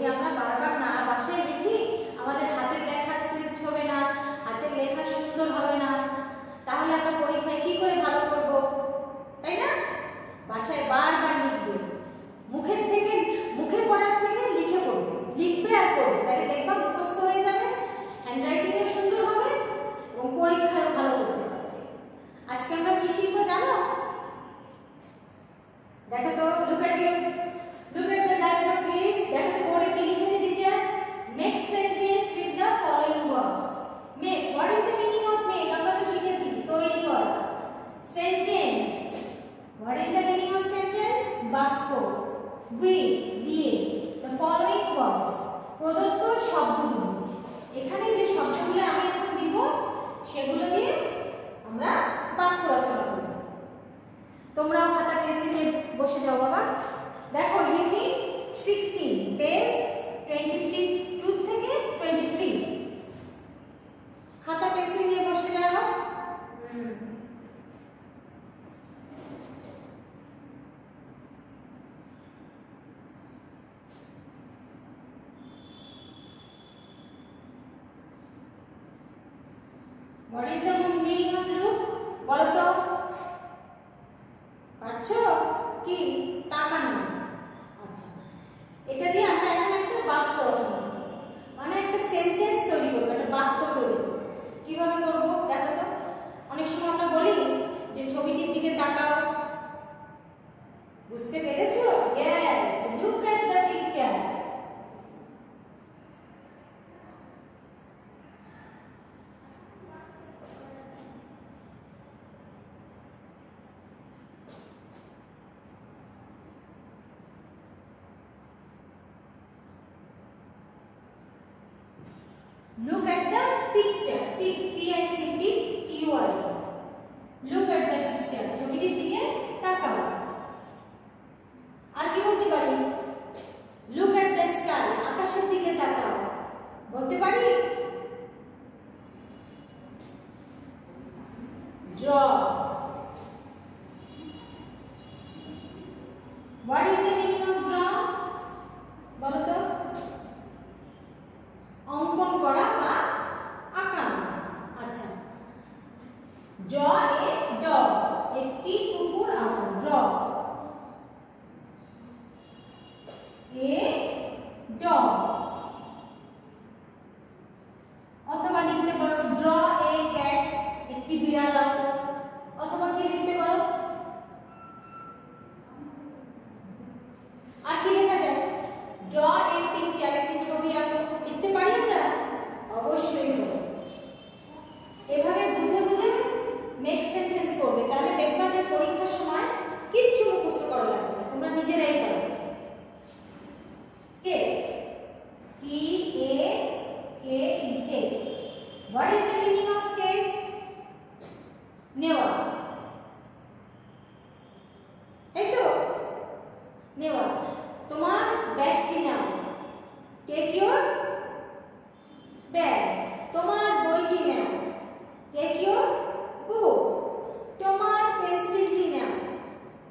যদি আমরা বারবার না বাসায় লিখি আমাদের হাতের লেখা সুইফট হবে না, হাতের লেখা সুন্দর হবে না, তাহলে আমরা পরীক্ষায় কি করে ভালো করব? তাই না? বাসায় বারবার লিখবে। মুখের থেকে, মুখে পড়ার থেকে লিখে পড়বে। লিখবে আর পড়বে। তাহলে দেখবা মুখস্থ হয়ে যাবে হ্যান্ডরাইটিংও সুন্দর হবে এবং পরীক্ষায় ভালো করতে পারবে। আজকে আমরা কি শিখব জানো? দেখো তো লুকাটিং Words. প্রদত্ত। এখানে যে শব্দগুলো আমি এখন দিব, সেগুলো দিয়ে আমরা খাতা পেন্সিল বসে যাও বাবা দেখো unit sixteen page twenty three two থেকে টোয়েন্টি থ্রি খাতা পেন্সিল নিয়ে বসে যাও হুম What is the meaning of look? বলো তো পারছ? কি? তাকানো। আচ্ছা এটা দিয়ে আমরা এখন একটা বাক্য রচনা করব। মানে একটা সেন্টেন্স তৈরি করব, একটা বাক্য তৈরি করব। কীভাবে করব? দেখো তো, অনেক সময় আমরা বলি যে ছবিটির দিকে তাকাও। বুঝতে পেরেছ yes look at the picture Look at the picture. P P I C T T U R E. Look at the picture. ছবিটির দিকে তাকাও আর কি বলতে পারি লুক এট দ্য স্কাই আকাশের দিকে তাকাও বলতে পারি draw what is the meaning of draw বলো তো অঙ্কন করা বা আঁকানো আচ্ছা ড্র এ ডগ একটি কুকুর আঁকো ড্র এ ডগ অথবা লিখতে পারো ড্র এ ক্যাট একটি বিড়াল অথবা কি লিখতে পারো? আর কি লেখা যায়? ড্র এ পিকচার একটি ছবি আঁকো। লিখতে পারি আমরা? অবশ্যই এভাবে বুঝে বুঝে মেক সেন্টেন্স করবে। তাহলে দেখবা যে পরীক্ষার সময় কিচ্ছু মুখস্থ করা লাগবে তোমরা নিজেরাই পারবে K T A K E take what is the meaning of take নেওয়া এই তো নেওয়া তোমার ব্যাগটি নাও। টেক ইউর ব্যাগ তোমার বইটি নাও। টেক ইউর বুক তোমার পেন্সিলটি নাও।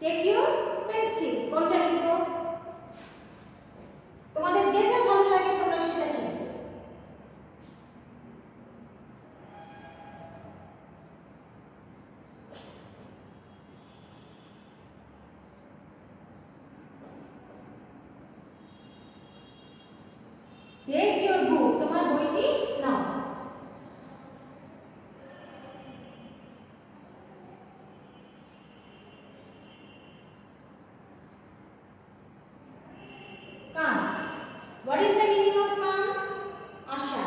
টেক ইউর পেন্সিল কোনটা লিখব তোমাদের যেটা ভালো লাগে তোমরা সেটা শিখবে টেক ইউর বুক তোমার বইটি নাও come what is the meaning of come আশা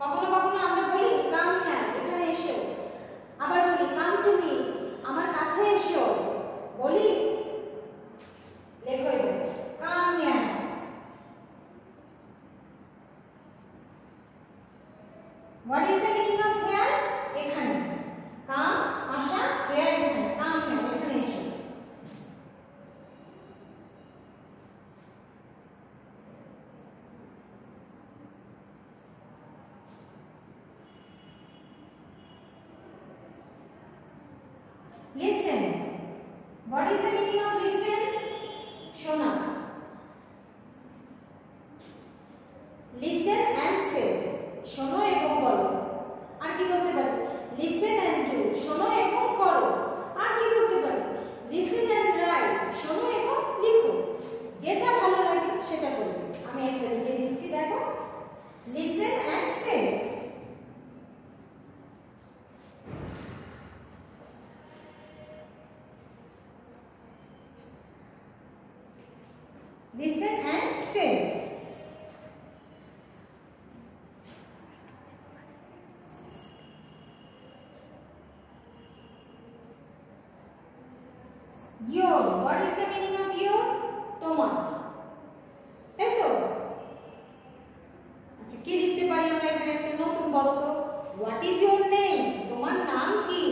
কখনো কখনো আমরা বলি কাম হ্যাঁ এখানে এসো আবার বলি কাম টু মি আমার কাছে এসো বলি লেখো এবার কাম হ্যাঁ what is the meaning of here এখানে কাম আশা হেয়ার এখানে কাম হেয়ার এখানে এসো Listen. What is the meaning of listen? শোনা লিসেন অ্যান্ড সে শোনো এবং বলো আর কি বলতে পারি লিসেন অ্যান্ড ডু শোনো এবং করো আর কি বলতে পারি লিসেন অ্যান্ড রাইট শোনো এবং লিখো যেটা ভালো লাগে সেটা করবে আমি একটা লিখে দিচ্ছি দেখো listen and say your what is the meaning of your তোমার তাই তো আচ্ছা কি লিখতে পারি আমরা এখানে? একটা নতুন বলো তো। হোয়াট ইজ ইওর নেম তোমার নাম কি?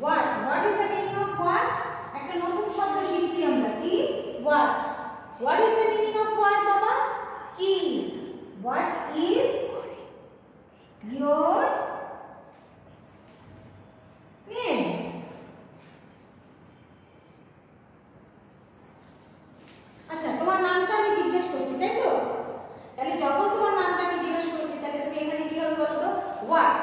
What what is the meaning of what একটা নতুন শব্দ শিখছি আমরা। কি? What what is the meaning of what বাবা? কি? হোয়াট ইজ ইওর নেম আচ্ছা তোমার নামটা আমি জিজ্ঞেস করছি, তাই তো তাহলে যখন তোমার নামটা আমি জিজ্ঞেস করছি তাহলে তুমি এখানে কি হবে বলো তো হোয়াট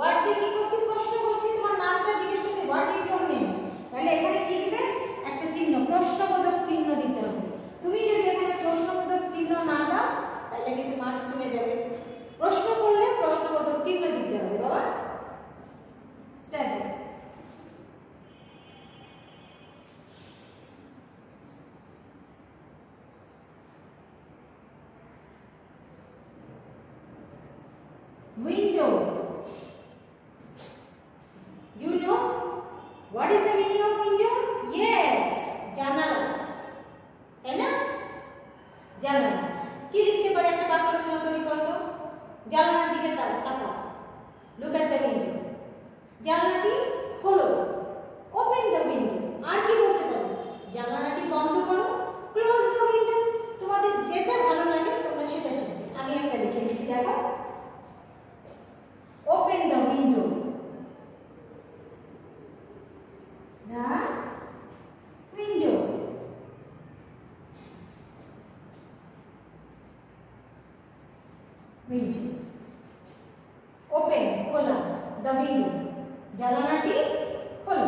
হোয়াট দিয়ে কি করছি? প্রশ্ন করছি, তোমার নামটা জিজ্ঞেস করছি হোয়াট ইজ ইওর নেম তাহলে এখানে কি দিবে? একটা চিহ্ন, প্রশ্নবোধক চিহ্ন দিতে হবে। তুমি যদি এখানে প্রশ্নবোধক চিহ্ন না দাও, তাহলে কিন্তু মার্কস কমে যাবে। প্রশ্ন করলে প্রশ্নবোধক চিহ্ন দিতে হবে, বাবা। Seven window. Do you know what is the meaning of window? Yes, জানালা তাই না জানালা কি লিখতে পারে একটা বাক্য রচনা তৈরি করো তো জানালার দিকে তাক তাকাও লুক অ্যাট দ্য উইন্ডো জানালাটি খোলো ওপেন দ্য উইন্ডো আর কি বলতে পারো জানালাটি বন্ধ করো ক্লোজ দ্য উইন্ডো তোমাদের যেটা ভালো লাগে তোমরা সেটা শিখবে আমি একটা লিখে দিচ্ছি দেখো Open the window. The window. Window. Open, খোলা, the window. জানালাটি খোলো।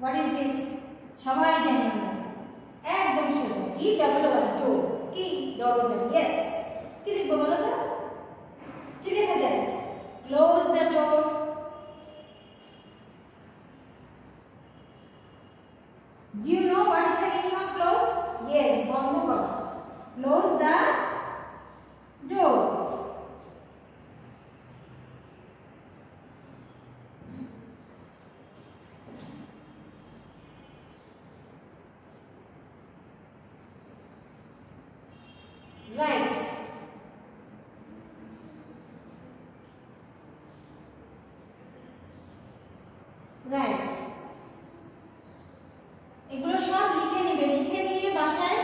হোয়াট ইজ দিস সবাই জানি একদম সোজা। টি ডাবল ওয়ান ডোর কি দরজা ইয়েস কি লিখব বলো তো? কি লেখা যায়? Close the door Do you know what is the meaning of close? Yes, বন্ধ করা। Close the door. Right. Right. এগুলো সব লিখে নিবে। লিখে নিয়ে বাসায়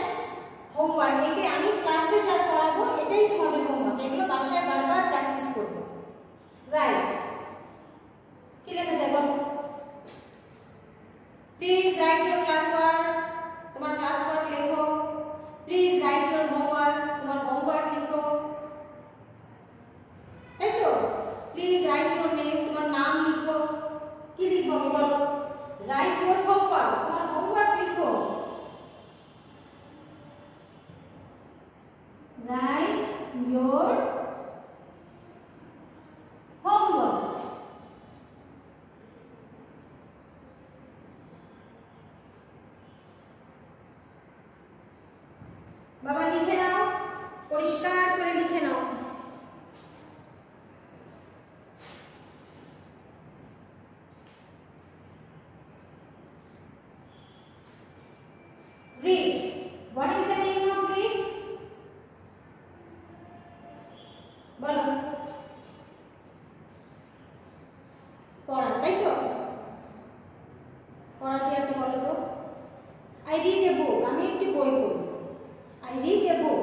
হোমওয়ার্ক এটা আমি ক্লাসে যা করাবো, এটাই তোমাদের হোমওয়ার্ক এগুলো বাসায় বারবার প্র্যাকটিস করবে। রাইট কি লেখা যায় please write your class work তোমার ক্লাস ওয়ার্ক লেখো প্লিজ রাইট ইউর হোমওয়ার্ক তোমার হোমওয়ার্ক লিখো তাই তো প্লিজ রাইট ইউর নেম তোমার নাম লিখো। কি লিখব আমি বলো? রাইট ইউর হোমওয়ার্ক তোমার হোমওয়ার্ক লিখো। রাইট ইউর হোমওয়ার্ক বাবা লিখে নাও পরিষ্কার করে লিখে নাও read what is the meaning of read বলো পড়া তাই তো পড়া কি একটা বলো তো। আই রিড এ বুক আমি একটি বই পড়ি। আই রিড এ বুক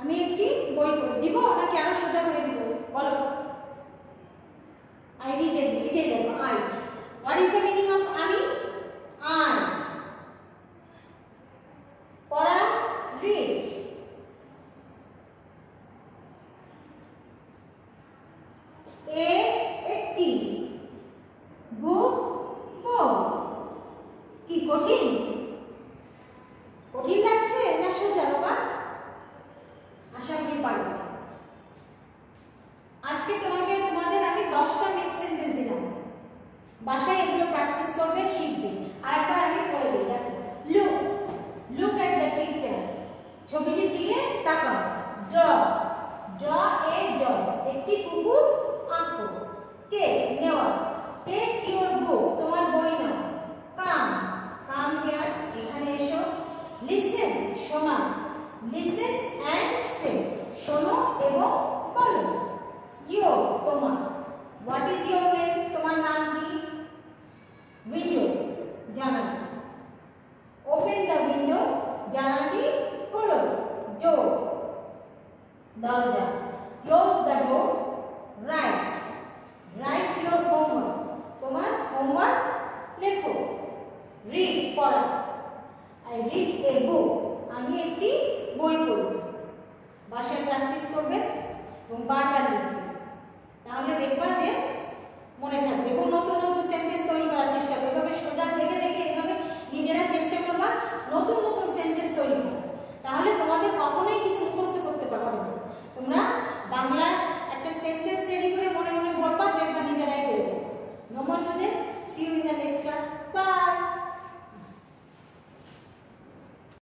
আমি একটি বই পড়ি। দিব নাকি আরও সোজা করে দিব? বলো। আই রিড এ বুক এটাই দেখো I what is the meaning of আমি আই পড়া রিড এ একটি বুক বই কি কঠিন কঠিন লাগছে না সোজা বাবা আশা করি পারবে আজকে তোমাকে তোমাদের আমি দশটা মেক সেন্টেন্স দিলাম বাসায় এগুলো প্র্যাকটিস করবে শিখবে আর একবার আমি পড়ে দিই দেখো লুক লুক জানালা ওপেন দ্য উইন্ডো জানালাটি হলো ডোর দরজা। Close the door write write your homework তোমার হোমওয়ার্ক লেখো। রিড পড়া। আই রিড এ বুক আমি একটি বই পড়ব বাসায় প্র্যাকটিস করবে এবং বারবার লিখবে।